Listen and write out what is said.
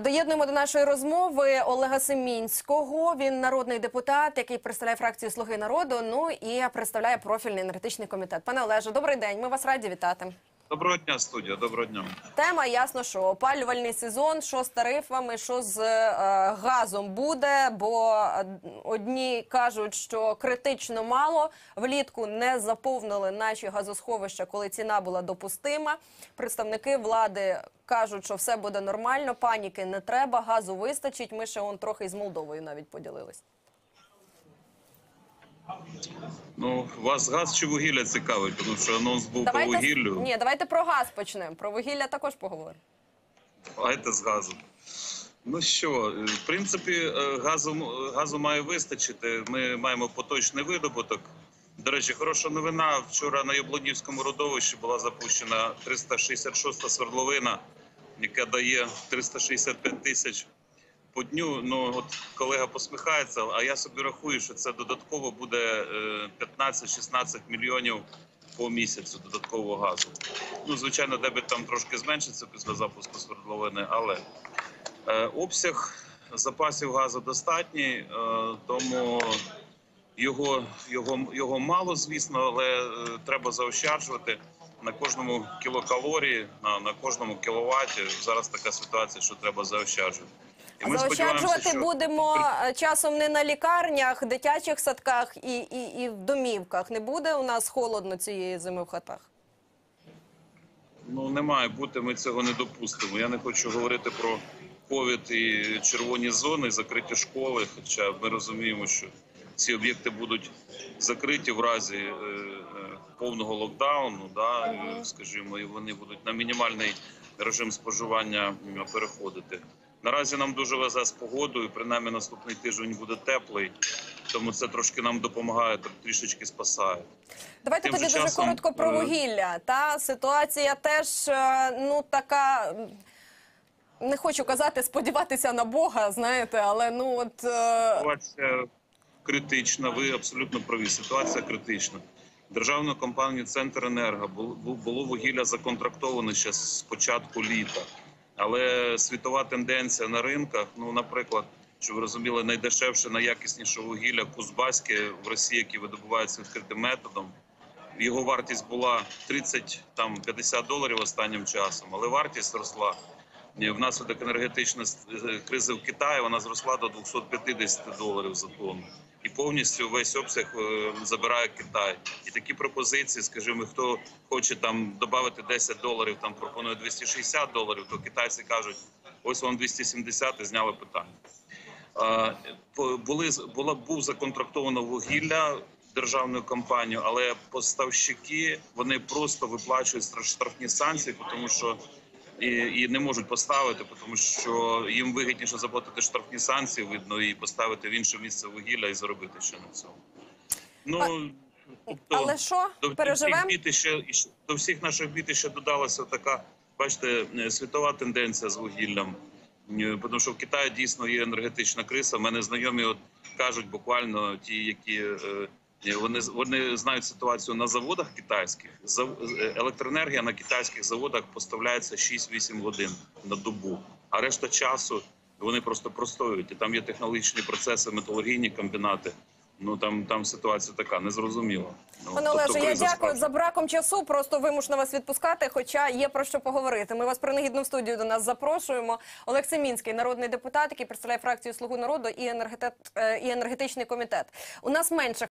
Доєднуємо до нашої розмови Олега Семінського. Він народний депутат, який представляє фракцію Слуги народу. Ну і представляє профільний енергетичний комітет. Пане Олеже, добрий день. Ми вас раді вітати. Доброго дня, студія. Доброго дня. Тема ясно, що опалювальний сезон, що з тарифами, що з е, газом буде. Бо е, одні кажуть, що критично мало влітку не заповнили наші газосховища, коли ціна була допустима. Представники влади кажуть, що все буде нормально, паніки не треба, газу вистачить. Ми ще он трохи з Молдовою навіть поділились. Ну, вас газ чи вугілля цікавить, тому що анонс був по вугіллю. ні, давайте про газ почнемо. Про вугілля також поговоримо. Давайте з газом. Ну що, е, в принципі, е, газу, газу має вистачити. Ми маємо поточний видобуток. До речі, хороша новина. Вчора на Яблонівському родовищі була запущена 366-та свердловина, яка дає 365 тисяч по дню. Ну от колега посміхається, а я собі рахую, що це додатково буде е, 15-16 мільйонів по місяцю додаткового газу. Ну, звичайно, дебіт там трошки зменшиться після запуску свердловини, але е, обсяг запасів газу достатній, е, тому його, його, його мало, звісно, але е, треба заощаджувати на кожному кілокалорії, на, на кожному кіловаті. Зараз така ситуація, що треба заощаджувати. І ми Заощаджувати що- будемо е, часом не на лікарнях, дитячих садках і, і, і в домівках. Не буде у нас холодно цієї зими в хатах. Ну не має бути. Ми цього не допустимо. Я не хочу говорити про ковід і червоні зони, закриті школи. Хоча ми розуміємо, що ці об'єкти будуть закриті в разі е, е, повного локдауну. Да, скажімо, і вони будуть на мінімальний режим споживання переходити. Наразі нам дуже везе з погодою. Принаймні наступний тиждень буде теплий, тому це трошки нам допомагає, тр- трішечки спасає. Давайте Тим тоді же дуже часом, коротко про е, вугілля. Та ситуація теж е, ну така. Не хочу казати, сподіватися на Бога, знаєте, але ну от е, Ситуація критична. Ви абсолютно праві. Ситуація критична. Державну компанію Центренерго було, було вугілля законтрактоване ще з початку літа, але світова тенденція на ринках. Ну, наприклад, щоб ви розуміли, найдешевше, найякісніше вугілля Кузбаське в Росії, яке видобувається відкритим методом. Його вартість була 30 там 50 доларів останнім часом, але вартість росла. Ні, Внаслідок енергетичної е, кризи в Китаї вона зросла до 250 доларів за тонну. І повністю весь обсяг е, забирає Китай. І такі пропозиції, скажімо, хто хоче там додати 10 доларів, там пропонує 260 доларів, то китайці кажуть, ось вам 270 і зняли питання. Е, Були була був законтрактовано вугілля державною компанією, але поставщики вони просто виплачують штрафні санкції, тому що і, і не можуть поставити, тому що їм вигідніше заплатити штрафні санкції, видно, і поставити в інше місце вугілля і заробити ще на цьому. Ну тобто, але що до переживемо? ще до всіх наших бід ще додалася така, бачите, е, світова тенденція з вугіллям. Е, Тому що в Китаї дійсно є енергетична криза. У мене знайомі от кажуть буквально ті, які е, вони з- вони знають ситуацію на заводах китайських. Е, електроенергія на китайських заводах поставляється 6-8 годин на добу, а решта часу вони просто простоюють. І там є технологічні процеси, металургійні комбінати. Ну там там ситуація така незрозуміла. Ну, Пане тобто я дякую за браком часу. Просто вимушена вас відпускати, хоча є про що поговорити. Ми вас принагідно в студію до нас запрошуємо. Олег Семінський, народний депутат, який представляє фракцію Слугу народу і енергетет і енергетичний комітет. У нас менше